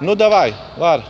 Ну давай, Лар.